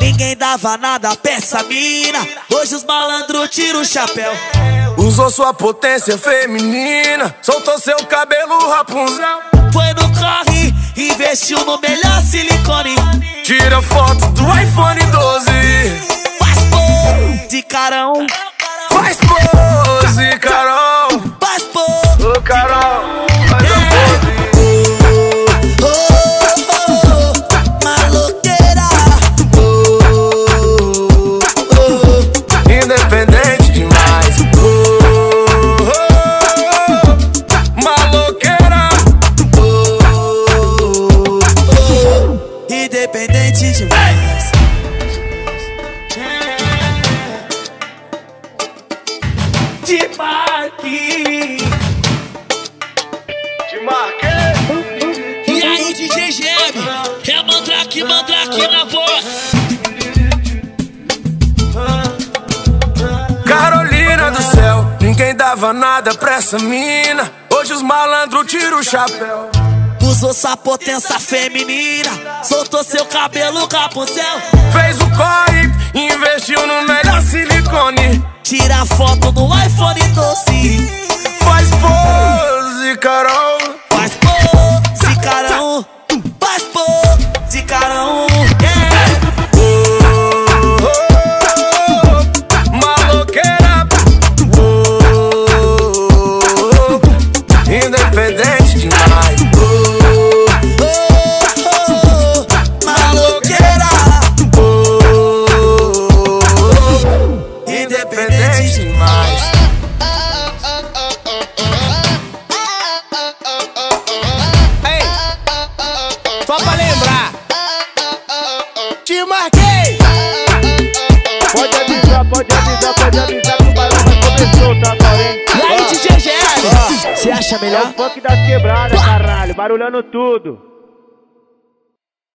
ninguém dava nada pra essa mina. Hoje os malandros tiram o chapéu. Usou sua potência feminina, soltou seu cabelo Rapunzel. Foi no corre, investiu no melhor silicone. Tira foto do iPhone 12. Faz pô de carão, Faz pose, De marque. Te marquei. E aí, DJ Geb? É mandrake, mandrake na voz. Carolina do céu, ninguém dava nada pra essa mina. Hoje os malandros tiram o chapéu. Usou sua potência feminina. Soltou seu cabelo Rapunzel. Fez o corre, investiu no melhor silicone. Tira foto no iPhone 12. Faz pose, Carol. Ei, só pra lembrar. Te marquei. Pode avisar, pode avisar, pode avisar que o já começou, tá, porém? E aí, DJ GL? Você acha É o melhor? funk das quebradas, caralho, barulhando tudo.